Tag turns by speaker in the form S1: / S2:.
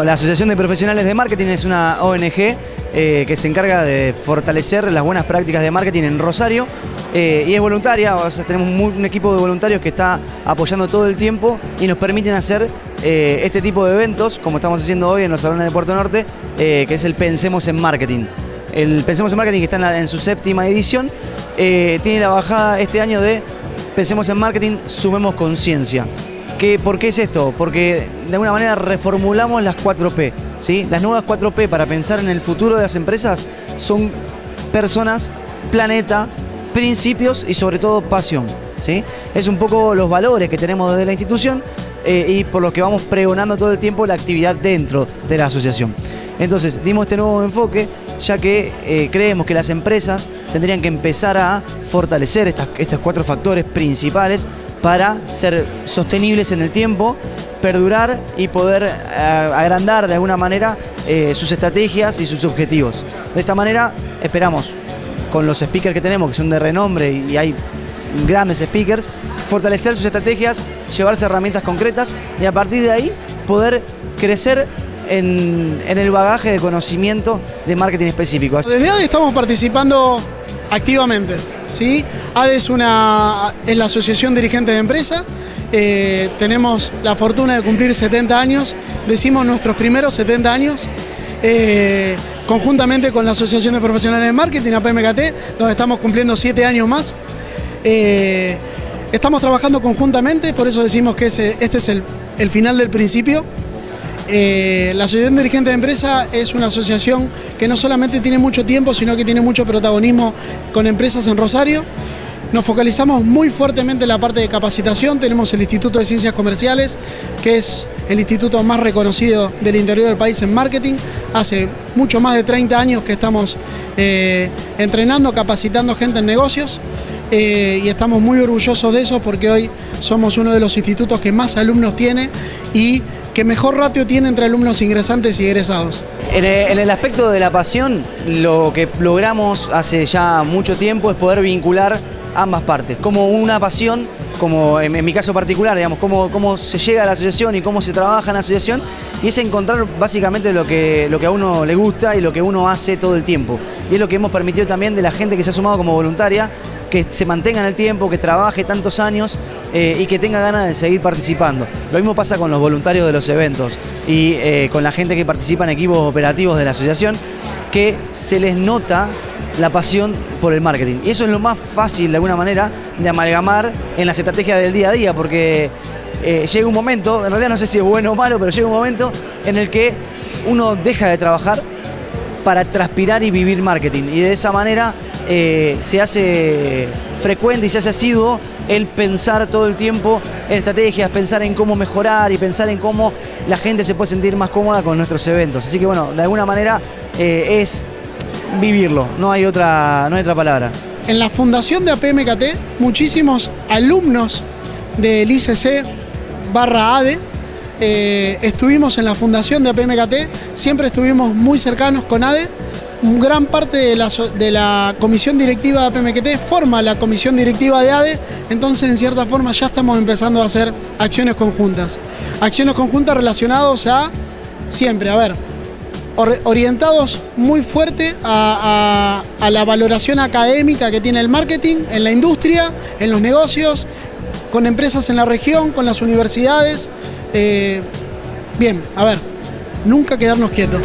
S1: La Asociación de Profesionales de Marketing es una ONG eh, que se encarga de fortalecer las buenas prácticas de marketing en Rosario eh, y es voluntaria, o tenemos un equipo de voluntarios que está apoyando todo el tiempo y nos permiten hacer eh, este tipo de eventos, como estamos haciendo hoy en los salones de Puerto Norte, que es el Pensemos en Marketing. El Pensemos en Marketing, que está en, su séptima edición, tiene la bajada este año de Pensemos en Marketing, sumemos conciencia. ¿Por qué es esto? Porque de alguna manera reformulamos las 4P. ¿sí? Las nuevas 4P para pensar en el futuro de las empresas son personas, planeta, principios y sobre todo pasión. ¿sí? Es un poco los valores que tenemos desde la institución eh, y por lo que vamos pregonando todo el tiempo la actividad dentro de la asociación. Entonces, dimos este nuevo enfoque ya que eh, creemos que las empresas tendrían que empezar a fortalecer estos cuatro factores principales para ser sostenibles en el tiempo, perdurar y poder eh, agrandar de alguna manera eh, sus estrategias y sus objetivos. De esta manera esperamos, con los speakers que tenemos, que son de renombre y hay grandes speakers, fortalecer sus estrategias, llevarse herramientas concretas y a partir de ahí poder crecer en, en, el bagaje de conocimiento de marketing específico.
S2: Desde ahí estamos participando activamente. ¿Sí? ADE es, una, es la Asociación Dirigente de Empresa. Eh, tenemos la fortuna de cumplir 70 años, decimos nuestros primeros 70 años, eh, conjuntamente con la Asociación de Profesionales de Marketing, APMKT, donde estamos cumpliendo 7 años más. Eh, estamos trabajando conjuntamente, por eso decimos que este es el final del principio. Eh, la Asociación Dirigente de Empresa es una asociación que no solamente tiene mucho tiempo, sino que tiene mucho protagonismo con empresas en Rosario. Nos focalizamos muy fuertemente en la parte de capacitación. Tenemos el Instituto de Ciencias Comerciales, que es el instituto más reconocido del interior del país en marketing. Hace mucho más de 30 años que estamos eh, entrenando, capacitando gente en negocios. Eh, y estamos muy orgullosos de eso porque hoy somos uno de los institutos que más alumnos tiene y que mejor ratio tiene entre alumnos ingresantes y egresados.
S1: En el, aspecto de la pasión, lo que logramos hace ya mucho tiempo es poder vincular ambas partes, como una pasión, como en, mi caso particular, digamos, cómo, cómo se llega a la asociación y cómo se trabaja en la asociación, y es encontrar básicamente lo que, lo que a uno le gusta y lo que uno hace todo el tiempo. Y es lo que hemos permitido también de la gente que se ha sumado como voluntaria, que se mantenga en el tiempo, que trabaje tantos años eh, y que tenga ganas de seguir participando. Lo mismo pasa con los voluntarios de los eventos y eh, con la gente que participa en equipos operativos de la asociación, que se les nota la pasión por el marketing. Y eso es lo más fácil, de alguna manera, de amalgamar en las estrategias del día a día, porque eh, llega un momento, en realidad no sé si es bueno o malo, pero llega un momento en el que uno deja de trabajar para transpirar y vivir marketing. Y de esa manera eh, se hace frecuente y se hace asiduo el pensar todo el tiempo en estrategias, pensar en cómo mejorar y pensar en cómo la gente se puede sentir más cómoda con nuestros eventos. Así que bueno, de alguna manera eh, es vivirlo, no hay, otra, no hay otra palabra.
S2: En la fundación de APMKT, muchísimos alumnos del ICC barra ADE eh, estuvimos en la fundación de APMKT, siempre estuvimos muy cercanos con ADE gran parte de la, comisión directiva de APMQT forma la comisión directiva de ADE, entonces en cierta forma ya estamos empezando a hacer acciones conjuntas. Acciones conjuntas relacionadas a siempre, a ver, orientados muy fuerte a, la valoración académica que tiene el marketing en la industria, en los negocios, con empresas en la región, con las universidades. Eh, bien, a ver, nunca quedarnos quietos.